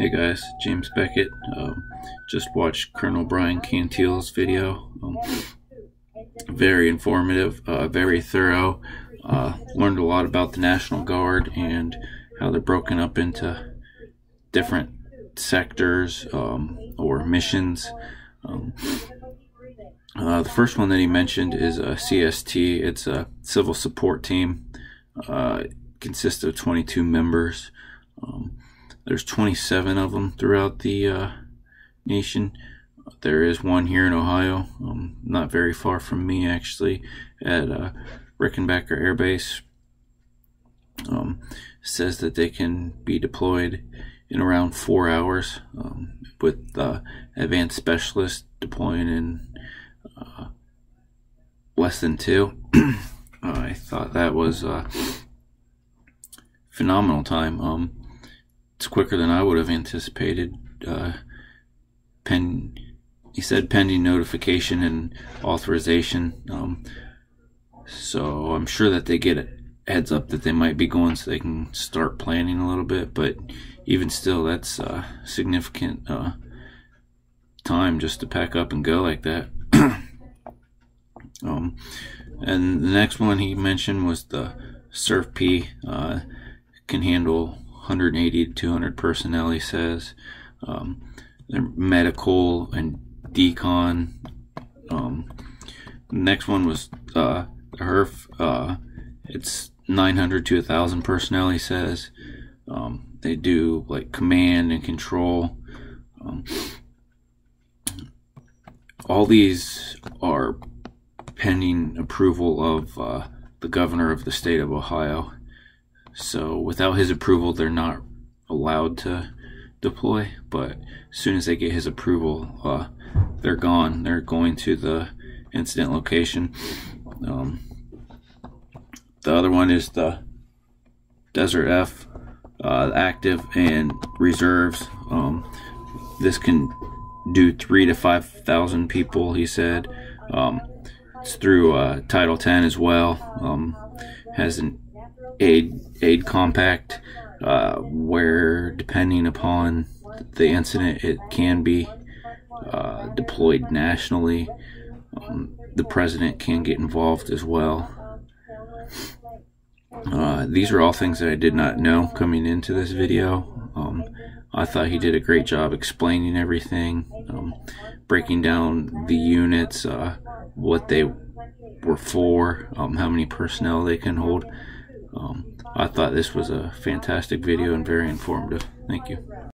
Hey guys, James Beckett. Um, just watched Colonel Brian Canteel's video. Um, very informative, uh, very thorough. Uh, learned a lot about the National Guard and how they're broken up into different sectors um, or missions. Um, uh, the first one that he mentioned is a CST. It's a civil support team. Uh, consists of 22 members. Um, there's 27 of them throughout the uh, nation. There is one here in Ohio, um, not very far from me actually, at uh, Rickenbacker Air Base. Um, says that they can be deployed in around four hours, um, with uh, advanced specialists deploying in uh, less than two. I thought that was a phenomenal time. Um, it's quicker than I would have anticipated. Uh, pen, he said pending notification and authorization. Um, so I'm sure that they get a heads up that they might be going so they can start planning a little bit. But even still, that's uh, significant uh, time just to pack up and go like that. um, and the next one he mentioned was the CERFP. Uh, can handle 180 to 200 personnel, he says. Um, medical and decon. Um, next one was uh, HERF. Uh, it's 900 to 1,000 personnel, he says. Um, they do like command and control. Um, all these are pending approval of uh, the governor of the state of Ohio. So without his approval, they're not allowed to deploy. But as soon as they get his approval, uh, they're gone. They're going to the incident location. Um, the other one is the DCRF, uh, active and reserves. Um, this can do three to five thousand people. He said um, it's through uh, Title 10 as well. Um, has an aid aid compact uh, where depending upon the incident it can be uh, deployed nationally. Um, the president can get involved as well. Uh, these are all things that I did not know coming into this video. Um, I thought he did a great job explaining everything um, breaking down the units uh, what they were for um, how many personnel they can hold um, I thought this was a fantastic video and very informative. Thank you.